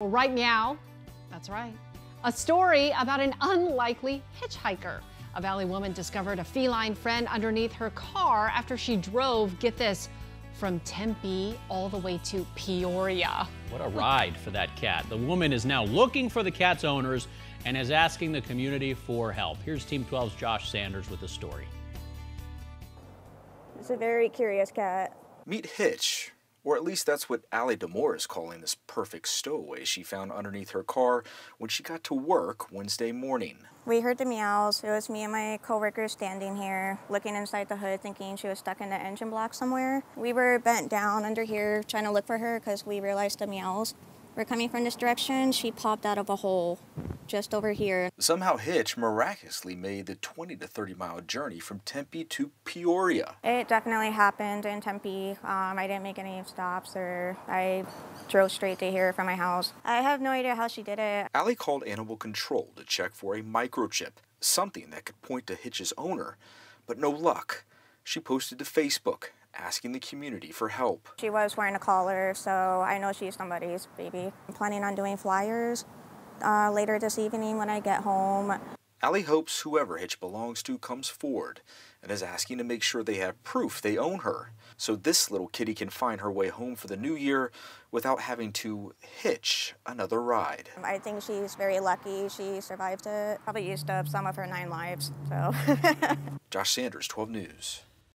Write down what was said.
Well, right now, That's right. A story about an unlikely hitchhiker. A Valley woman discovered a feline friend underneath her car after she drove, get this, from Tempe all the way to Peoria. What a ride for that cat. The woman is now looking for the cat's owners and is asking the community for help. Here's Team 12's Josh Sanders with the story. It's a very curious cat. Meet Hitch, or at least that's what Allie Demore is calling this perfect stowaway she found underneath her car when she got to work Wednesday morning. We heard the meows. It was me and my coworker standing here, looking inside the hood, thinking she was stuck in the engine block somewhere. We were bent down under here trying to look for her because we realized the meows were coming from this direction. She popped out of a hole just over here. Somehow Hitch miraculously made the 20 to 30 mile journey from Tempe to Peoria. It definitely happened in Tempe. Um, I didn't make any stops or I drove straight to here from my house. I have no idea how she did it. Allie called Animal Control to check for a microchip, something that could point to Hitch's owner, but no luck. She posted to Facebook asking the community for help. She was wearing a collar, so I know she's somebody's baby. I'm planning on doing flyers uh, later this evening when I get home. Allie hopes whoever Hitch belongs to comes forward and is asking to make sure they have proof they own her, so this little kitty can find her way home for the new year without having to hitch another ride. I think she's very lucky she survived it. Probably used up some of her nine lives, so. Josh Sanders, 12 News.